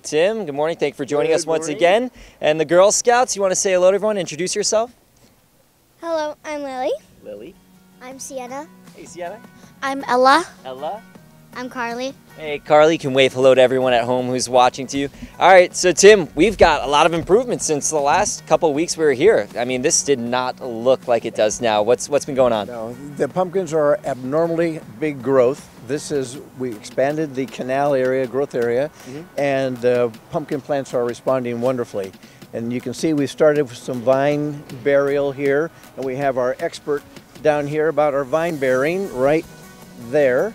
Tim, good morning. Thank you for joining Good us once morning. again. And the Girl Scouts, you want to say hello to everyone? Introduce yourself. Hello, I'm Lily. Lily. I'm Sienna. Hey, Sienna. I'm Ella. Ella. I'm Carly. Hey, Carly, you can wave hello to everyone at home who's watching to you. All right, so Tim, we've got a lot of improvements since the last couple of weeks we were here. I mean, this did not look like it does now. What's what's been going on? No, the pumpkins are abnormally big growth. This is, we expanded the canal area, growth area, mm-hmm. and the pumpkin plants are responding wonderfully. And you can see we started with some vine burial here, and we have our expert down here about our vine bearing right there.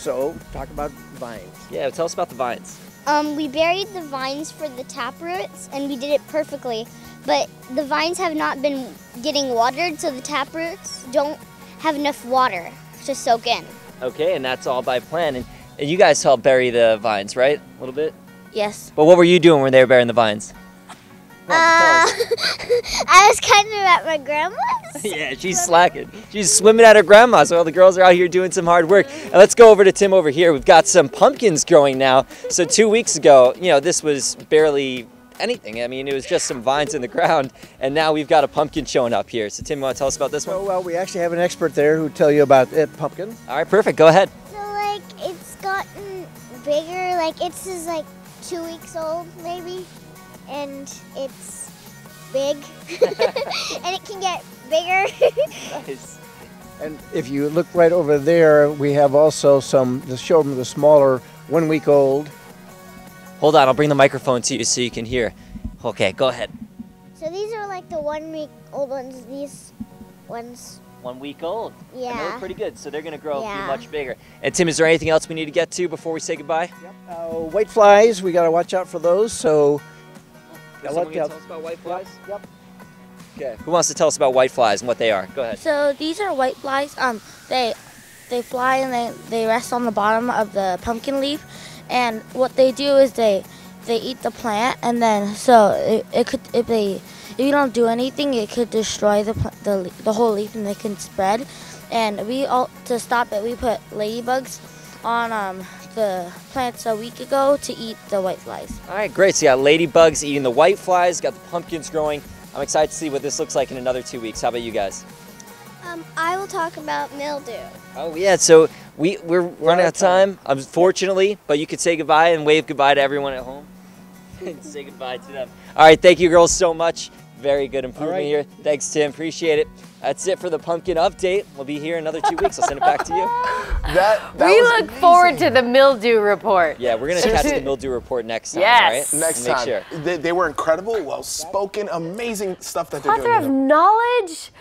So, talk about vines. Yeah, tell us about the vines. Um, we buried the vines for the tap roots, and we did it perfectly. But the vines have not been getting watered, so the tap roots don't have enough water to soak in. Okay, and that's all by plan. And, and you guys helped bury the vines, right? A little bit. Yes. But what were you doing when they were burying the vines? Come on, Uh. I was kind of at my grandma's. yeah, she's slacking. She's swimming at her grandma's while the girls are out here doing some hard work. And let's go over to Tim over here. We've got some pumpkins growing now. So two weeks ago, you know, this was barely anything. I mean, it was just some vines in the ground, and now we've got a pumpkin showing up here. So Tim, you want to tell us about this So, one? well, we actually have an expert there who'll tell you about it, pumpkin. All right, perfect. Go ahead. So, like, it's gotten bigger. Like, it's just like two weeks old, maybe. And it's big. and it can get bigger. Nice. And if you look right over there, we have also some, to show them the smaller one week old. Hold on, I'll bring the microphone to you so you can hear. Okay, go ahead. so, these are like the one week old ones. These ones. One week old. And they look Yeah. pretty good, so they're gonna grow Yeah. be much bigger. And Tim, is there anything else we need to get to before we say goodbye? Uh, white flies, we got to watch out for those. So, Is Yeah, someone let- gonna tell us about white flies? Yep. Okay. Who wants to tell us about white flies and what they are? Go ahead. So these are white flies. Um, they they fly and they, they rest on the bottom of the pumpkin leaf, and what they do is they they eat the plant, and then so it, it could if they if you don't do anything, it could destroy the the the whole leaf, and they can spread. And we all to stop it, we put ladybugs on um the plants a week ago to eat the white flies. All right, great. So you got ladybugs eating the white flies, got the pumpkins growing. I'm excited to see what this looks like in another two weeks. How about you guys? Um, I will talk about mildew. Oh yeah, so we we're running out of out of time. time, unfortunately, but you could say goodbye and wave goodbye to everyone at home. and say goodbye to them. All right, thank you girls so much. Very good improvement right. here. Thanks, Tim. Appreciate it. That's it for the pumpkin update. We'll be here another two weeks. I'll send it back to you. That, that we was look forward to the mildew report. Yeah, we're gonna catch the mildew report next time. Yes. All right? next Make time. Sure. They, they were incredible, well spoken, amazing stuff that they're Plethora doing. of knowledge.